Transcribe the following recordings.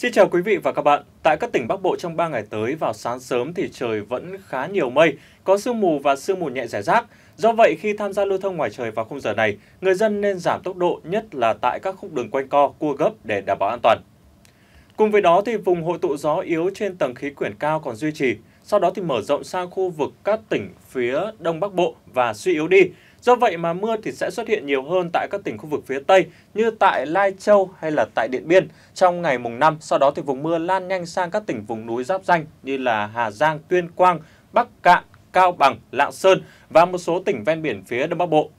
Xin chào quý vị và các bạn. Tại các tỉnh Bắc Bộ trong 3 ngày tới vào sáng sớm thì trời vẫn khá nhiều mây, có sương mù và sương mù nhẹ rải rác. Do vậy khi tham gia lưu thông ngoài trời vào khung giờ này, người dân nên giảm tốc độ nhất là tại các khúc đường quanh co, cua gấp để đảm bảo an toàn. Cùng với đó thì vùng hội tụ gió yếu trên tầng khí quyển cao còn duy trì, sau đó thì mở rộng sang khu vực các tỉnh phía Đông Bắc Bộ và suy yếu đi. Do vậy mà mưa thì sẽ xuất hiện nhiều hơn tại các tỉnh khu vực phía Tây như tại Lai Châu hay là tại Điện Biên trong ngày mùng 5. Sau đó thì vùng mưa lan nhanh sang các tỉnh vùng núi giáp danh như là Hà Giang, Tuyên Quang, Bắc Cạn, Cao Bằng, Lạng Sơn và một số tỉnh ven biển phía Đông Bắc Bộ.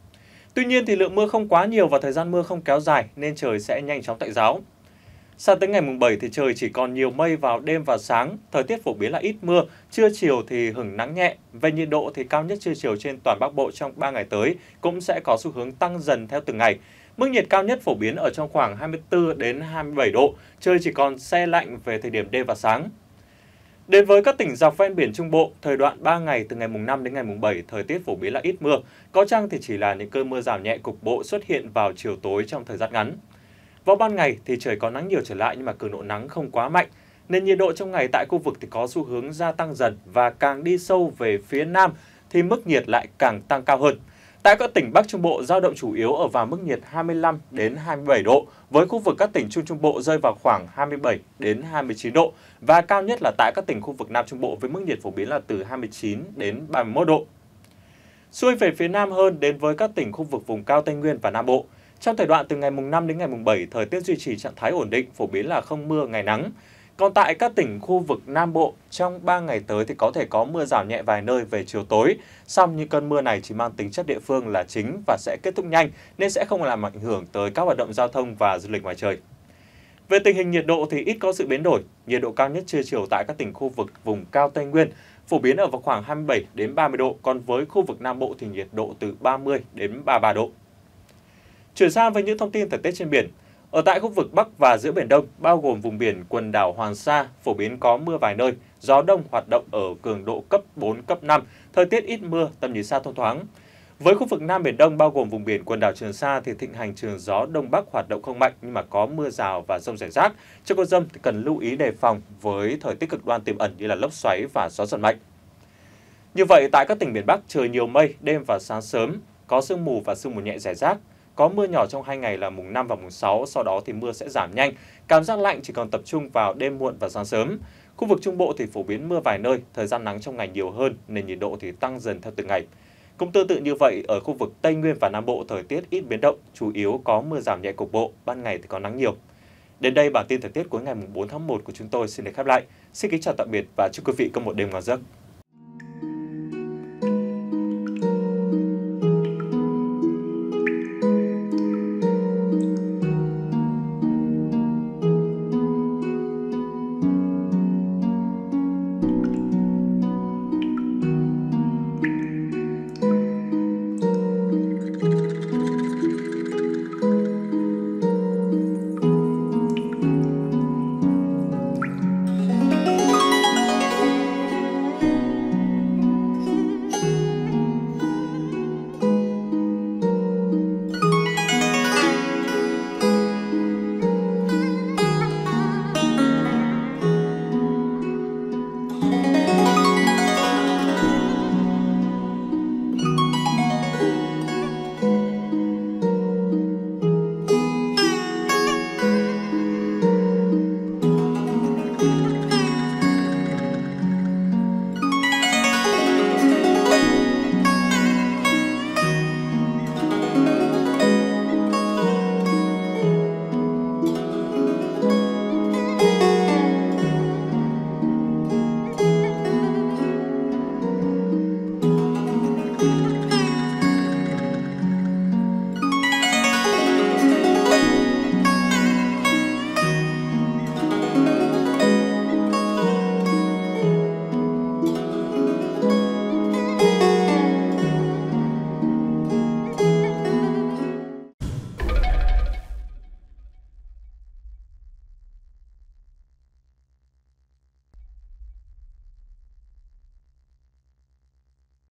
Tuy nhiên thì lượng mưa không quá nhiều và thời gian mưa không kéo dài nên trời sẽ nhanh chóng tạnh giáo. Sang tới ngày mùng 7 thì trời chỉ còn nhiều mây vào đêm và sáng, thời tiết phổ biến là ít mưa, trưa chiều thì hứng nắng nhẹ. Về nhiệt độ thì cao nhất trưa chiều trên toàn Bắc Bộ trong 3 ngày tới cũng sẽ có xu hướng tăng dần theo từng ngày. Mức nhiệt cao nhất phổ biến ở trong khoảng 24 đến 27 độ, trời chỉ còn xe lạnh về thời điểm đêm và sáng. Đến với các tỉnh dọc ven biển Trung Bộ, thời đoạn 3 ngày từ ngày mùng 5 đến ngày mùng 7, thời tiết phổ biến là ít mưa, có chăng thì chỉ là những cơn mưa rào nhẹ cục bộ xuất hiện vào chiều tối trong thời gian ngắn. Vào ban ngày thì trời có nắng nhiều trở lại nhưng mà cường độ nắng không quá mạnh, nên nhiệt độ trong ngày tại khu vực thì có xu hướng gia tăng dần và càng đi sâu về phía Nam thì mức nhiệt lại càng tăng cao hơn. Tại các tỉnh Bắc Trung Bộ, dao động chủ yếu ở vào mức nhiệt 25 đến 27 độ, với khu vực các tỉnh Trung Trung Bộ rơi vào khoảng 27 đến 29 độ và cao nhất là tại các tỉnh khu vực Nam Trung Bộ với mức nhiệt phổ biến là từ 29 đến 31 độ. Xuôi về phía Nam hơn đến với các tỉnh khu vực vùng cao Tây Nguyên và Nam Bộ. Trong thời đoạn từ ngày mùng 5 đến ngày mùng 7, thời tiết duy trì trạng thái ổn định, phổ biến là không mưa, ngày nắng. Còn tại các tỉnh khu vực Nam Bộ, trong 3 ngày tới thì có thể có mưa rào nhẹ vài nơi về chiều tối. Song những cơn mưa này chỉ mang tính chất địa phương là chính và sẽ kết thúc nhanh nên sẽ không làm ảnh hưởng tới các hoạt động giao thông và du lịch ngoài trời. Về tình hình nhiệt độ thì ít có sự biến đổi. Nhiệt độ cao nhất trưa chiều tại các tỉnh khu vực vùng cao Tây Nguyên phổ biến ở vào khoảng 27 đến 30 độ, còn với khu vực Nam Bộ thì nhiệt độ từ 30 đến 33 độ. Chuyển sang với những thông tin thời tiết trên biển. Ở tại khu vực Bắc và giữa Biển Đông, bao gồm vùng biển quần đảo Hoàng Sa, phổ biến có mưa vài nơi, gió đông hoạt động ở cường độ cấp 4, cấp 5, thời tiết ít mưa, tầm nhìn xa thông thoáng. Với khu vực Nam Biển Đông bao gồm vùng biển quần đảo Trường Sa thì thịnh hành trường gió Đông Bắc hoạt động không mạnh nhưng mà có mưa rào và rông rải rác. Trong cơn rông thì cần lưu ý đề phòng với thời tiết cực đoan tiềm ẩn như là lốc xoáy và gió giật mạnh. Như vậy, tại các tỉnh miền Bắc trời nhiều mây, đêm và sáng sớm, có sương mù và sương mù nhẹ rải rác, có mưa nhỏ trong hai ngày là mùng 5 và mùng 6, sau đó thì mưa sẽ giảm nhanh. Cảm giác lạnh chỉ còn tập trung vào đêm muộn và sáng sớm. Khu vực Trung Bộ thì phổ biến mưa vài nơi, thời gian nắng trong ngày nhiều hơn nên nhiệt độ thì tăng dần theo từng ngày. Cũng tương tự như vậy, ở khu vực Tây Nguyên và Nam Bộ thời tiết ít biến động, chủ yếu có mưa giảm nhẹ cục bộ, ban ngày thì có nắng nhiều. Đến đây bản tin thời tiết cuối ngày 4 tháng 1 của chúng tôi xin được khép lại. Xin kính chào tạm biệt và chúc quý vị có một đêm ngon giấc.